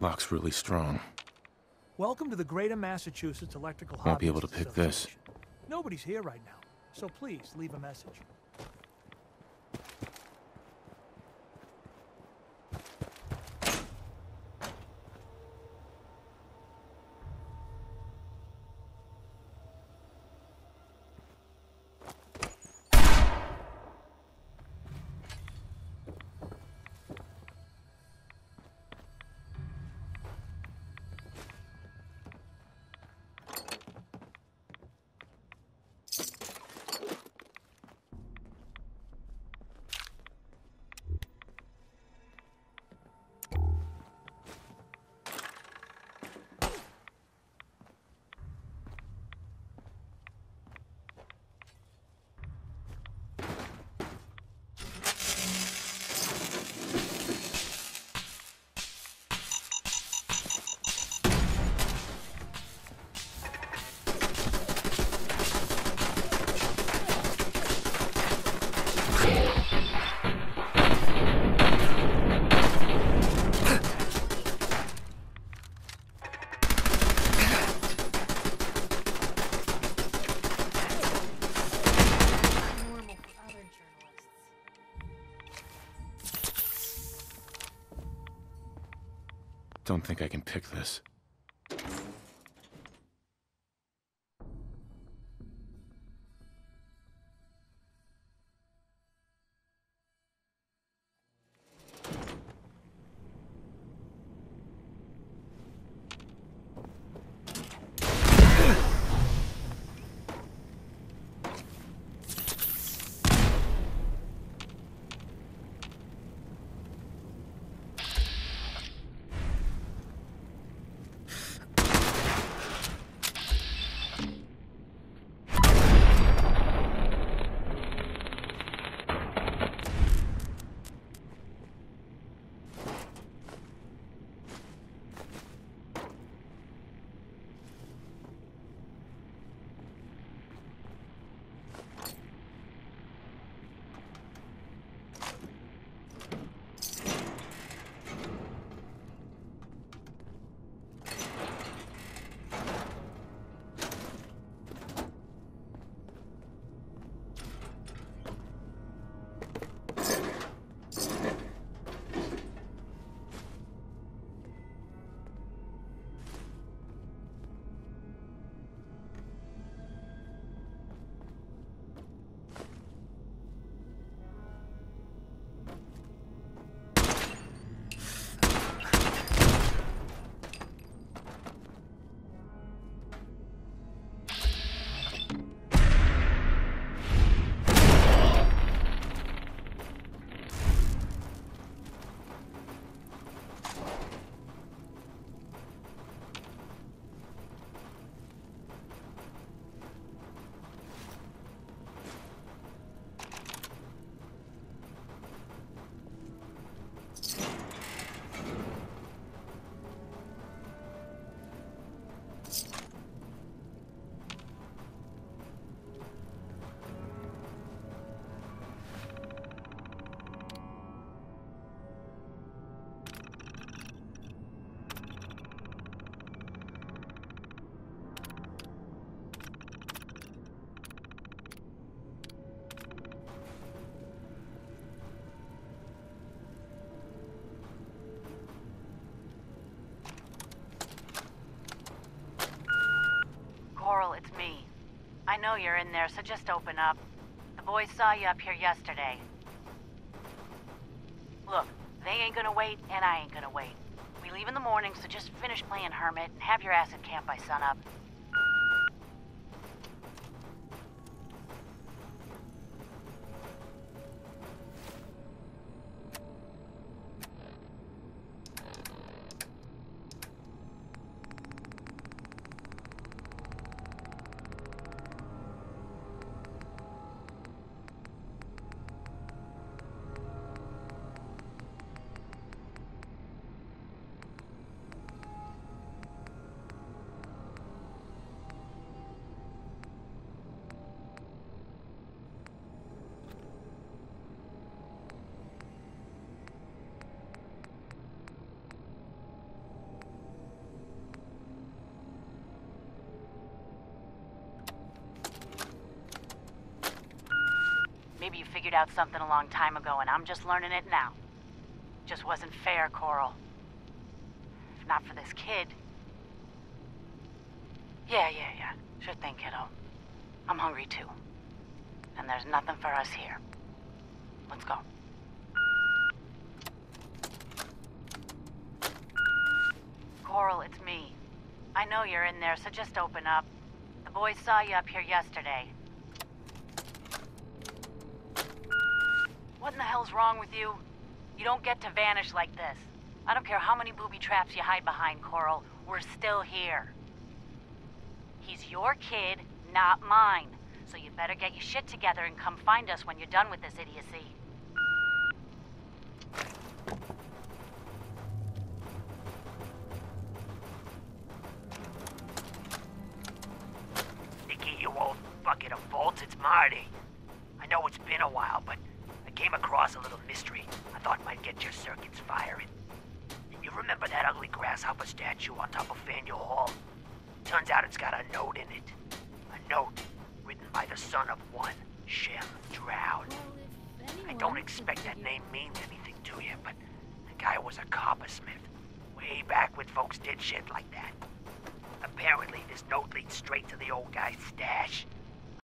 Lock's really strong. Welcome to the Greater Massachusetts Electrical Won't be able to pick this. Nobody's here right now, so please leave a message. I don't think I can pick this. Know you're in there, so just open up. The boys saw you up here yesterday. Look, they ain't gonna wait, and I ain't gonna wait. We leave in the morning, so just finish playing Hermit and have your ass at camp by sunup. Figured out something a long time ago, and I'm just learning it now. Just wasn't fair, Coral. If not for this kid. Yeah, yeah, yeah. Sure thing, kiddo. I'm hungry too. And there's nothing for us here. Let's go. Coral, it's me. I know you're in there, so just open up. The boys saw you up here yesterday. What in the hell's wrong with you? You don't get to vanish like this. I don't care how many booby traps you hide behind, Coral. We're still here. He's your kid, not mine. So you better get your shit together and come find us when you're done with this idiocy. Thought might get your circuits firing. You remember that ugly grasshopper statue on top of Faneuil Hall? Turns out it's got a note in it. A note written by the son of one Shem Drowne. I don't expect that name means anything to you, but the guy was a coppersmith. Way back when folks did shit like that. Apparently, this note leads straight to the old guy's stash.